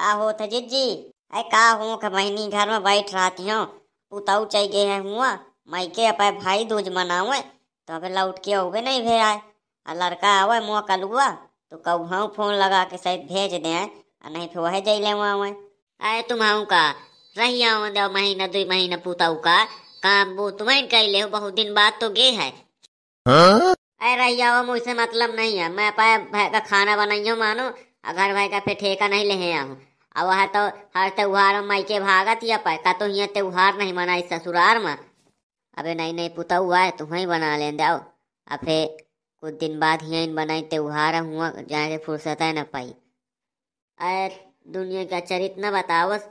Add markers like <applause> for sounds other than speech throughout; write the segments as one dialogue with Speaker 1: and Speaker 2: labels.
Speaker 1: का है जिज्जी अरे का हूँ कि महीनी घर में बैठ रहती हूँ? पुताऊ चाहिए गए है हुआ मायके अपे भाई दूज मनावे तो अबे लौट के अबे नहीं भे आए। आ लड़का आवे मुँह कलुआ तो कहूँ फ़ोन लगा के शायद भेज दे आ नहीं फिर वह जैले वहाँ अरे तुम आऊँ का? रही आऊँ दो महीना दो महीना पुताऊ का? काम वो तुम्हें कैले हो बहुत दिन बाद तो गे है। अरे रही आओ मुझसे मतलब नहीं है। मैं पाया भाई का खाना बनाई हूँ मानो। और घर भाई का फिर ठेका नहीं ले आऊँ। और वह तो हर त्योहार में मायके भागत या पाए का तो यहाँ त्योहार नहीं मनाई ससुराल में। अबे नहीं नहीं, पुता हुआ है, तुम्हें बना ले जाओ अब फिर कुछ दिन बाद यहीं बनाई त्योहार हुआ जाके फुर्सत है न पाई। अरे दुनिया का चरित्र न बतावस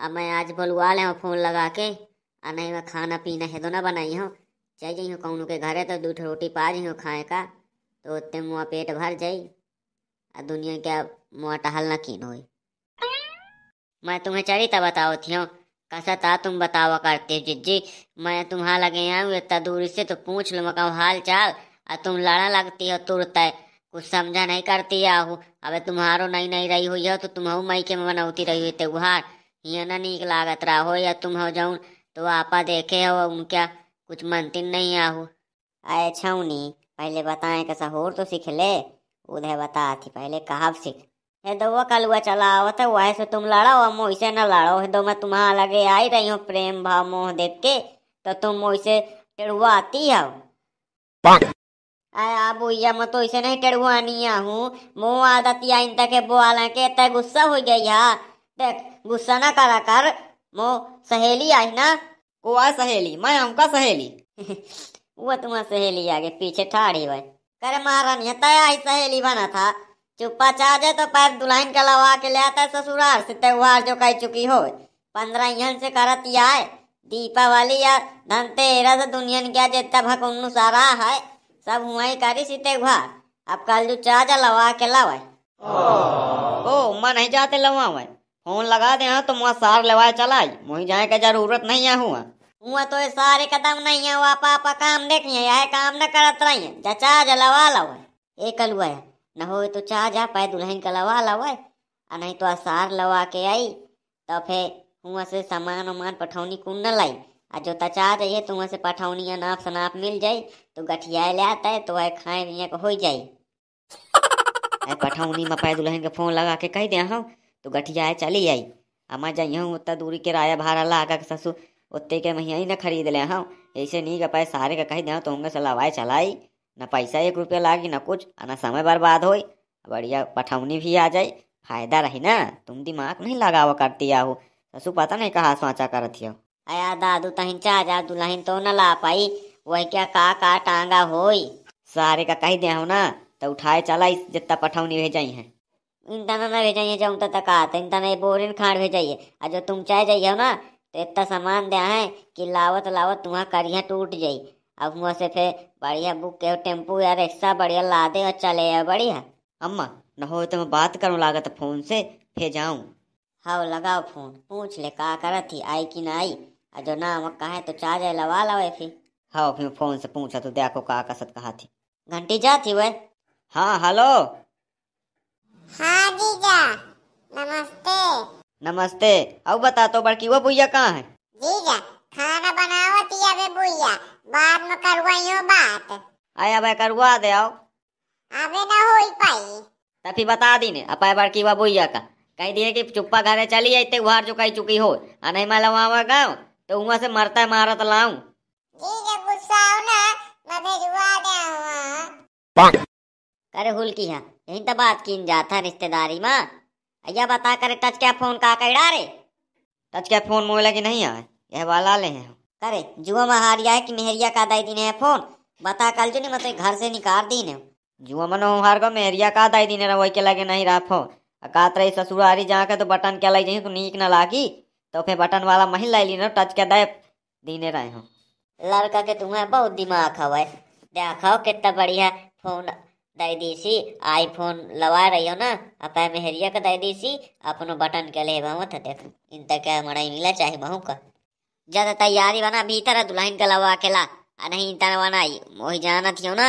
Speaker 1: अब मैं आज बुलवा ले फ़ोन लगा के, आ नहीं मैं खाना पीना है तो ना बनाई हूँ। चल हूँ कौन के घरे तो दू रोटी पा जाइ हूँ खाए का तो उतने मुँह पेट भर जाई। आ दुनिया के मुँह टहल न कीन होई। मैं तुम्हें चरित्र बताओ थी हूँ कैसा था तुम बतावा करते जिज्जी। मैं तुम्हारा लगे आऊँ इतना दूरी से तो पूछ लो मका हाल चाल? और तुम लड़ा लगती हो तुरंत। कुछ समझा नहीं करती आहू। अबे तुम्हारो नहीं नहीं रही हुई हो तो तुम हो मई के में बनौती रही हुई त्योहार। यहाँ ना नीक लागत रहा हो, या तुम हो जाऊँ तो आपा देखे हो उनका कुछ मनती नहीं आहू। आए छौनी, पहले बताएँ कैसा होर तो सीख ले? उधर बता थी, पहले कहा सीख। हे दो वो कलुआ चला आवत है वही से तुम लड़ाओ और मोह से न लड़ो हे दो मैं तुम्हारा लगे आई रही हूँ प्रेम भाव मोह देख के तो तुम मोह से टेढ़ुआ आती हो? आया बुइया मैं तो इसे नहीं टेढ़ुआनी हूँ। मुँह आदत या इन तक बोला के इतना गुस्सा हो गई है देख गुस्सा ना करा कर। मो सहेली आई ना?
Speaker 2: को आ सहेली मैं हमका सहेली? <laughs>
Speaker 1: वो तुम्हारा सहेली आगे पीछे ठाड़ी हुए करे महारानी है तय आई सहेली बना था। चुप्पा चाह तो पैर दुल्हन का लवा के ले आता है ससुराल से त्योहार जो कह चुकी हो। पंद्रह यहाँ से करत आए दीपावली या धनतेरस दुनिया क्या जितना भकुन्नु सारा है। सब हुआ ही करी सी त्योहार अब कल जो जा लवा के लावे
Speaker 2: ओ मैं नहीं जाते लवावे। फ़ोन लगा दे हाँ तो मुआ सार लेवाए चलाई। मुही जाए के ज़रूरत नहीं है हुआ।
Speaker 1: हुआ तो ये सारे कदम नहीं है वो पापा काम देखिए यह काम न करत रही है। जा चाह जा लवा लावे एक अलुआ है। न हो तो चाह जा, पाए दुल्हन का लवा लावे आ नहीं तो असार लवा के आई तो फिर हुआ से सामान उमान पठौनी कुन न लाई। आ जो तचा जाइए तो वहाँ से पठौनी नाप सनाप मिल जाई तो गठिया ले आता है तो वह खाए पिए हो
Speaker 2: अरे पठौनी में पाए दुल्हन के फ़ोन लगा के कह दे हाँ तो गठिया चली आई। अमा जाइए उतना दूरी किराया भाड़ा लगा के ससुर उतने के महीना ही न खरीद ले हाँ। ऐसे नहीं का पैसे सारे का कह दे तो होंगे से लवाए चलाई। न पैसा एक रुपया लागी न कुछ न समय बर्बाद हो बढ़िया पठौनी भी आ जाए फ़ायदा रही ना? तुम दिमाग नहीं लगावा करती आहू। ससु पता नहीं कहा सोचा करती हो
Speaker 1: अया दादू तहिन चाह जा दुल्हन तो ना ला पाई वही क्या का का टांगा होई?
Speaker 2: सारे का कह दे ना तो उठाए चला जितना पठौनी भेजाई है।
Speaker 1: इंतना न भेजाइए जाऊँ तो तक आता इंतना बोरिन खाड़ भेजाइए जो तुम चाहे जाइए ना तो इतना सामान दिया है कि लावत लावत तुम्हारा करिया टूट जाई। अब वहाँ से फिर बढ़िया बुक के टेंपू या रिक्शा बढ़िया ला दे और चले आ बढ़िया।
Speaker 2: अम्मा न हो तो मैं बात करूँ लागत फ़ोन से फिर जाऊँ।
Speaker 1: हाँ लगाओ फ़ोन पूछ ले का करत थी आई कि ना आई? और जो ना हम कहे तो चाह जाए लवा लावे फिर
Speaker 2: हाँ फिर फ़ोन से पूछा तो देखो का कसत कहा थी।
Speaker 1: घंटी जाती वह?
Speaker 2: हाँ हेलो।
Speaker 3: हाँ जीजा नमस्ते।
Speaker 2: नमस्ते। अब बता तो बड़की वो भैया कहाँ है?
Speaker 3: जीजा खाना बनावत ही अबे बुइया? बाद में करवाइयो बात।
Speaker 2: आया भाई करवा दे आओ
Speaker 3: अबे ना होई पाई।
Speaker 2: तभी बता दी ने अपाय बड़की वो भैया का। कह दिए कि चुप्पा घरे चली आई त्योहार जो कही चुकी हो। आ नहीं मैं लवावा गाँव तो वहाँ से मरता मारत लाऊं।
Speaker 3: जीजा गुस्सा हो ना मैं भेजवा दे हुआ।
Speaker 1: करे हुल की है? यही तो बात की जाता रिश्तेदारी में। अया बता करे टच क्या फ़ोन का कैडा रे?
Speaker 2: टच क्या फ़ोन मोबाइल की नहीं आए यह वाला ले हैं।
Speaker 1: करे, जुआ में हारिया है कि मेहरिया का दाई दिन है? फ़ोन। बता कल जो नहीं मतलब घर से निकाल दी ने।
Speaker 2: जुआ मनो हार को मेहरिया का दाई दिन वही के लगे नहीं रहा फ़ोन। कात रही ससुरारी जाके तो बटन क्या लाई जाइए तो नीक न लागी। तो फिर बटन वाला महिल लाई ली ना, टच के दे दीने रहे हो।
Speaker 1: लड़का के तुम्हें बहुत दिमाग हवा देखो कितना बढ़िया फ़ोन दे दी सी आईफोन लवा रही हो ना अपा मेहरिया का दे दी सी अपनो बटन के ले बहु था देख इन तक मड़ाई मिला चाहे बहु का। ज़्यादा तैयारी बना भीतर दुल्हन का लवा के ला आ नहीं इंतन बनाई वही जाना थी ना।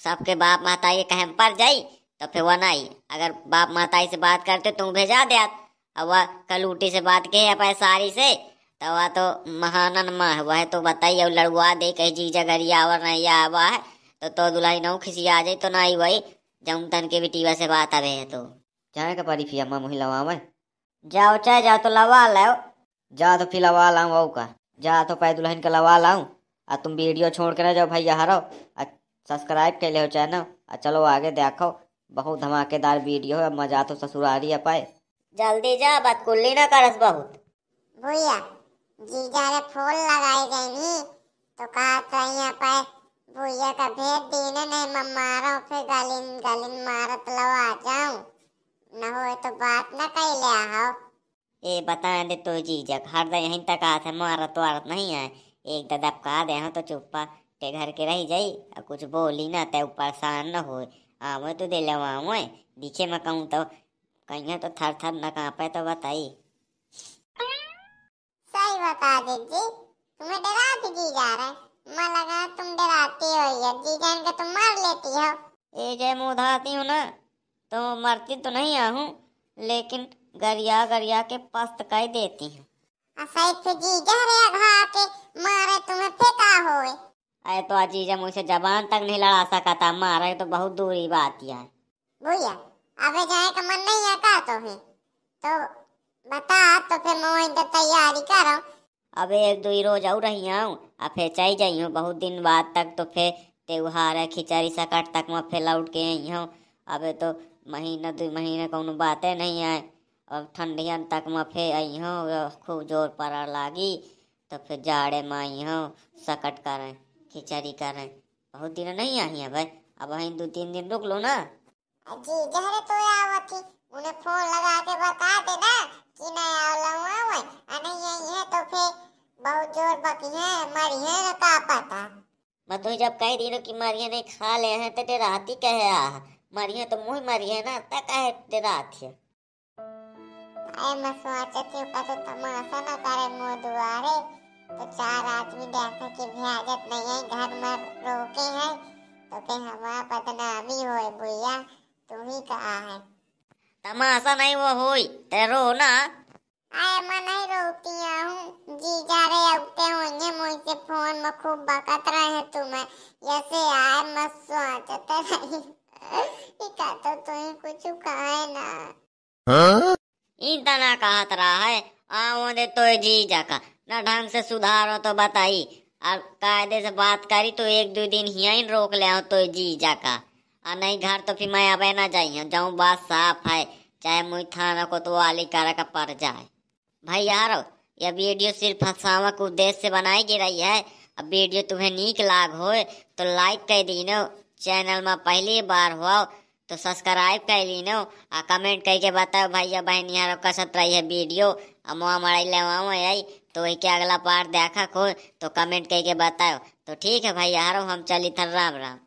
Speaker 1: सबके बाप माता ये कहे पर जाई। तो फिर वह नहीं अगर बाप माताई से बात करते तुम भेजा दे अब वह कलूटी से बात के है सारी से तो वह तो महानन माँ वह तो बताई बताइए लड़ुआ दे कहीं जी जगरिया और नहीं आवा है। तो तो दुलाई नौ खिसी आ जाए तो ना आई वही। जऊन तन के बेटीवा से बात आवे है तो।
Speaker 2: जाए का परी फिया मुही लवा में
Speaker 1: जाओ, चाहे जाओ तो लवा लो
Speaker 2: जा तो फिर लवा लाऊं वह का। जा तो पै दुल्हन का लवा लाऊं। आ तुम वीडियो छोड़ के ना जाओ भैया हरो। आ सब्सक्राइब कर ले हो चैनल आ चलो आगे देखो। बहुत धमाकेदार वीडियो है। मज़ा तो ससुरारी है पाए।
Speaker 1: जल्दी जा बदकुल्ली ना करस बहुत।
Speaker 3: भैया जीजा रे फूल लगाई गई तो कहा था यहाँ पर भैया का भेद दीने नहीं मैं मारो फिर गलिन गलिन मारत लवा जाऊँ। न हो तो बात न कही ले आओ।
Speaker 1: ए बता दे तो जीजक हर दे यहीं तक आते मारत वारत नहीं आए एक ददप कहा दे तो चुप्पा ते घर के रह जाई और कुछ बोली ना ते परेशान न हो आवे तो दे ले आवे दिखे मैं कहूँ तो कहीं तो थर थर न कांपे तो बताई।
Speaker 3: सही बता दीजिए तुम्हें डराती जी जा रहे मैं लगा तुम डराती हो यार जी जान के तुम मार लेती हो।
Speaker 1: ए जय मुँह धाती हूँ ना तो मरती तो नहीं आ हूँ लेकिन गरिया गरिया के पस्त कह देती हूँ।
Speaker 3: जी मारे तुम्हें होए।
Speaker 1: अरे तो अजीजा मुझसे जबान तक नहीं लड़ा सका था। मारे तो बहुत दूरी बात
Speaker 3: भैया अबे जाए का मन नहीं आता तो है तो बता तो फिर मैं तो तैयारी करो।
Speaker 1: अब एक दो ही रोज और रही हूँ अब फिर चल जाइ हूँ। बहुत दिन बाद तक तो फिर त्योहार है खिचड़ी सकट तक मैं फिर लौट के आई हूँ। अब तो महीना दो महीने कौनो बातें नहीं आए। अब ठंडियन तक मैं फिर आई हूँ खूब ज़ोर पड़ लागी तो फिर जाड़े में आई हूँ सकट करें खिचड़ी करें। बहुत दिन नहीं आई है भाई अब वहीं दो तीन दिन रुक लो ना।
Speaker 3: जी जहरे तो आवती उन्हें फ़ोन लगा के बता देना कि नहीं आवला आवे अने यही है तो फिर बहुत ज़ोर बकी है मरी है ना का पता।
Speaker 1: मैं तो जब कह दी कि मरिया ने खा ले हैं तो राती कहे आ मरिया तो मुँह मरिया ना तक कहे रात है
Speaker 3: हूँ का तो तमाशा न करे मुँह दुआरे तो चार आदमी देखे कि भ्याजत नहीं है घर में रोके हैं तो फिर हमारा बदनामी होए भैया तुम ही कहा है
Speaker 1: तमाशा नहीं वो हुई ते रो ना।
Speaker 3: अरे मैं नहीं रोती हूँ जी जा रहे उगते होंगे मुझसे फ़ोन में खूब बकत रहे हैं तुम्हें जैसे यार मैं सोचते रही इका तो तुम्हें कुछ कहे ना
Speaker 1: इतना कहत रहा है आओ दे तो जी जाका। ना ढंग से सुधारो तो बताई। और कायदे से बात करी तो एक दो दिन ही रोक ले तो जी जाका। और नहीं घर तो फिर मैं अब ना जाइए जाऊँ बात साफ़ है, चाहे मुझ थाना को तो कर का पड़ जाए। भाई यार, यह वीडियो सिर्फ़ हंसावक उद्देश्य से बनाई गी रही है। अब वीडियो तुम्हें नीक लाग हो तो लाइक कर दी चैनल में पहली बार हुआ तो सब्सक्राइब कर ली नो? आ कमेंट करके बताओ भैया बहन यार कसत रही है वीडियो मुआ मड़ाई ले आई तो वही के अगला पार्ट देखा खो तो कमेंट करके बताओ। तो ठीक है भैया हर हम चली थर राम राम।